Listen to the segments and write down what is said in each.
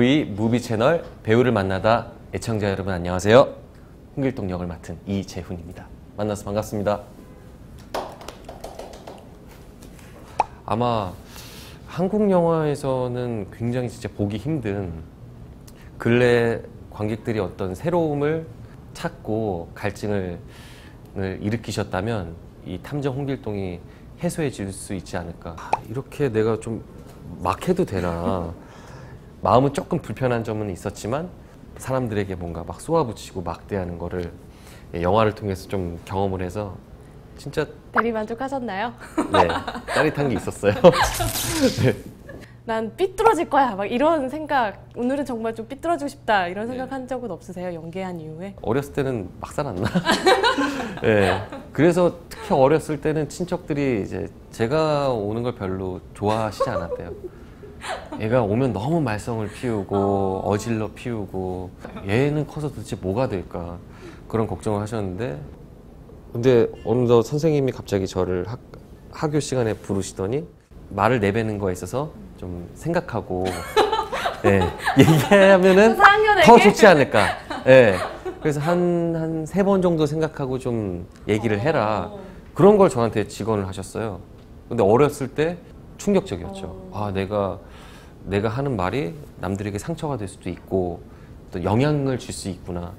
무비 채널 배우를 만나다 애청자 여러분 안녕하세요. 홍길동 역을 맡은 이재훈입니다. 만나서 반갑습니다. 아마 한국 영화에서는 굉장히 진짜 보기 힘든 근래 관객들이 어떤 새로움을 찾고 갈증을 을 일으키셨다면 이 탐정 홍길동이 해소해 줄 수 있지 않을까. 아, 이렇게 내가 좀 막 해도 되나. 마음은 조금 불편한 점은 있었지만 사람들에게 뭔가 막 쏘아붙이고 막대하는 거를 영화를 통해서 좀 경험을 해서 진짜 대리 만족하셨나요? 네, 짜릿한 게 있었어요. 네. 난 삐뚤어질 거야 막 이런 생각 오늘은 정말 좀 삐뚤어지고 싶다 이런 생각한 적은 없으세요 연기한 이후에? 어렸을 때는 막 살았나? 네. 그래서 특히 어렸을 때는 친척들이 이제 제가 오는 걸 별로 좋아하시지 않았대요. 얘가 오면 너무 말썽을 피우고 어질러 피우고 얘는 커서 도대체 뭐가 될까 그런 걱정을 하셨는데 근데 어느덧 선생님이 갑자기 저를 학, 학교 시간에 부르시더니 말을 내뱉는 거에 있어서 좀 생각하고 예, 얘기하면은 사학년에게? 더 좋지 않을까. 예. 그래서 한 한 세 번 정도 생각하고 좀 얘기를 해라. 그런 걸 저한테 직언을 하셨어요. 근데 어렸을 때 충격적이었죠. 아, 내가 내가 하는 말이 남들에게 상처가 될 수도 있고 또 영향을 줄 수 있구나.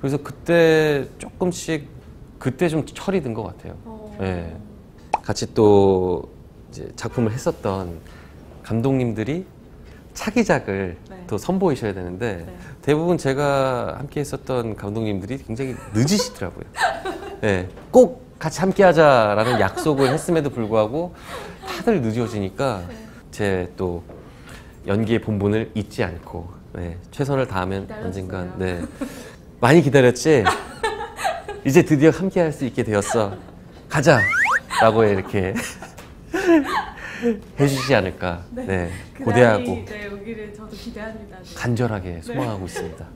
그래서 그때 조금씩 그때 좀 철이 든 것 같아요. 예. 같이 또 작품을 했었던 감독님들이 차기작을 네. 또 선보이셔야 되는데 네. 대부분 제가 함께 했었던 감독님들이 굉장히 늦으시더라고요. 네, 꼭 같이 함께 하자라는 약속을 했음에도 불구하고 다들 늦어지니까 제 또 연기의 본분을 잊지 않고 네, 최선을 다하면 기다렸어요. 언젠간 네, 많이 기다렸지? 이제 드디어 함께 할 수 있게 되었어. 가자! 라고 이렇게 해주시지 않을까. 네, 고대하고. 네 여기를 저도 기대합니다. 네. 간절하게 소망하고 있습니다.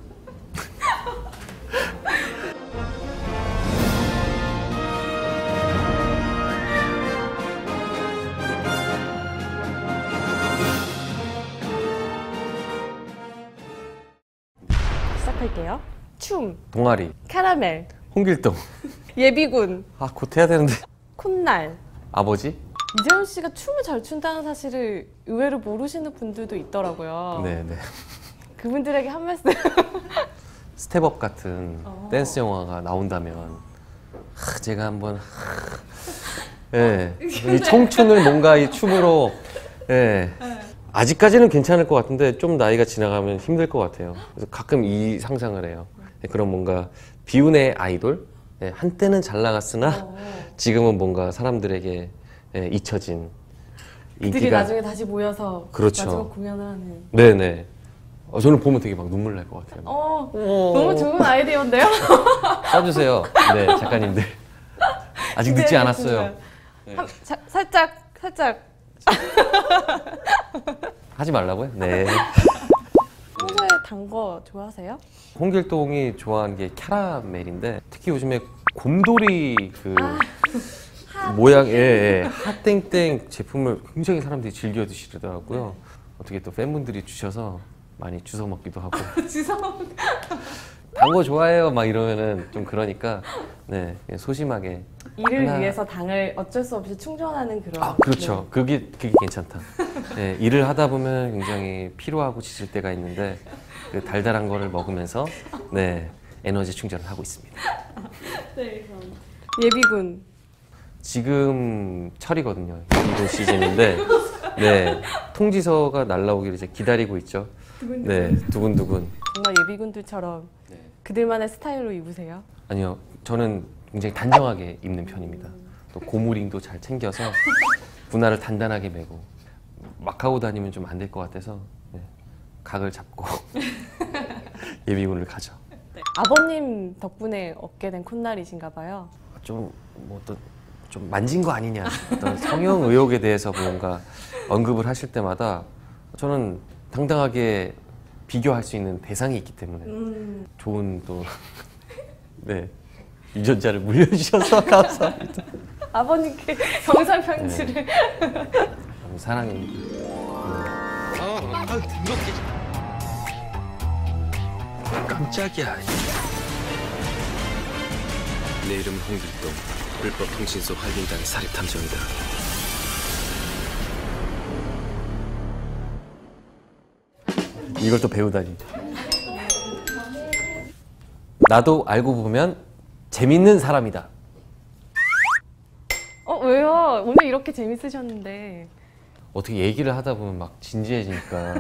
시작할게요. 춤, 동아리, 캐러멜, 홍길동. 예비군, 아, 곧 해야 되는데. 콧날. 아버지? 이제훈 씨가 춤을 잘 춘다는 사실을 의외로 모르시는 분들도 있더라고요. 네, 네. 그분들에게 한 말씀. Step Up 같은 어. 댄스 영화가 나온다면 하, 제가 한번 하, 예. 이 청춘을 뭔가 이 춤으로 예. 아직까지는 괜찮을 것 같은데 좀 나이가 지나가면 힘들 것 같아요. 그래서 가끔 이 상상을 해요. 예, 그런 뭔가 비운의 아이돌 예, 한때는 잘 나갔으나 어. 지금은 뭔가 사람들에게 예, 잊혀진 그들이 인기가 나중에 다시 모여서 그렇죠. 마지막 공연을 하는. 네네. 어, 저는 보면 되게 막 눈물 날 것 같아요. 어, 너무 좋은 아이디어인데요? 써주세요. 네, 작가님들. 아직 늦지 않았어요. 네. 한, 자, 살짝, 살짝. 하지 말라고요? 네. 평소에 단 거 좋아하세요? 홍길동이 좋아하는 게 캐러멜인데 특히 요즘에 곰돌이 그 모양, 예, 예, 핫땡땡 제품을 굉장히 사람들이 즐겨 드시더라고요. 어떻게 또 팬분들이 주셔서 많이 주워 먹기도 하고. 죄송합니다. 단거 좋아해요, 막 이러면은 좀 그러니까 네 소심하게. 일을 하나- 위해서 당을 어쩔 수 없이 충전하는 그런. 아 그렇죠. 그게 그게 괜찮다. 네, 일을 하다 보면 굉장히 피로하고 지칠 때가 있는데 그 달달한 거를 먹으면서 네 에너지 충전을 하고 있습니다. 네, 그럼. 예비군. 지금 철이거든요. 이번 시즌인데 네 통지서가 날라오기를 이제 기다리고 있죠. 네 두근두근. 정말 예비군들처럼 네. 그들만의 스타일로 입으세요? 아니요 저는 굉장히 단정하게 입는 편입니다. 또 고무링도 잘 챙겨서 분할을 단단하게 메고 막 하고 다니면 좀 안 될 것 같아서 네, 각을 잡고 예비군을 가죠. 아버님 덕분에 얻게 된 콧날이신가 봐요. 좀뭐또좀 만진 거 아니냐 어떤 성형 의혹에 대해서 뭔가 언급을 하실 때마다 저는 당당하게 비교할 수 있는 대상이 있기 때문에 음. 좋은 또 네. 유전자를 물려주셔서 감사합니다. 아버님께 정상 편지를 너무 사랑입니다. 깜짝이야. 내 이름은 홍길동. 불법 통신소 할빈당의 사립탐정이다. 이걸 또 배우다니. 나도 알고 보면 재밌는 사람이다. 어 왜요? 오늘 이렇게 재밌으셨는데. 어떻게 얘기를 하다 보면 막 진지해지니까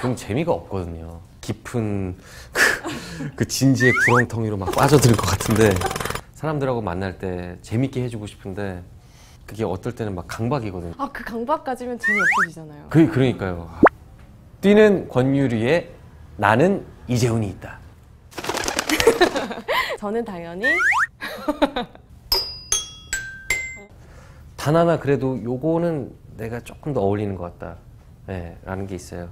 좀 재미가 없거든요. 깊은 그, 그 진지의 구렁텅이로 막 빠져드는 것 같은데 사람들하고 만날 때 재밌게 해주고 싶은데 그게 어떨 때는 막 강박이거든요. 아 그 강박 가지면 재미 없어지잖아요. 그 그러니까요. 뛰는 권유리에 나는 이재훈이 있다. 저는 당연히 단 하나 그래도 요거는 내가 조금 더 어울리는 것 같다. 예, 라는 게 있어요.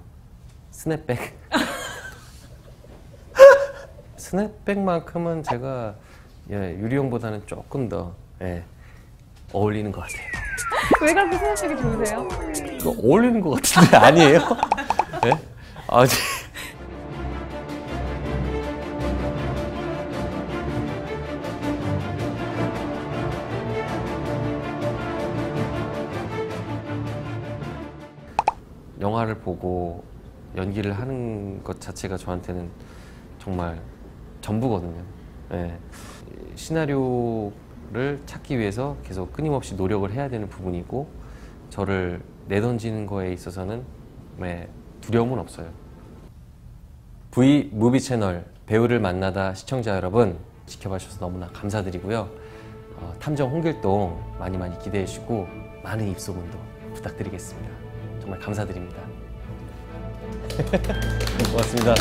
스냅백. 스냅백만큼은 제가 예, 유리 형보다는 조금 더 예, 어울리는 것 같아요. 왜 그렇게 스냅백이 좋으세요? 어울리는 것 같은데 아니에요? 예? 아, 영화를 보고 연기를 하는 것 자체가 저한테는 정말 전부거든요. 예. 시나리오를 찾기 위해서 계속 끊임없이 노력을 해야 되는 부분이고 저를 내던지는 거에 있어서는 네, 두려움은 없어요. V 무비 채널 배우를 만나다 시청자 여러분 지켜봐 주셔서 너무나 감사드리고요. 어, 탐정 홍길동 많이 많이 기대해 주시고 많은 입소문도 부탁드리겠습니다. 정말 감사드립니다. 고맙습니다.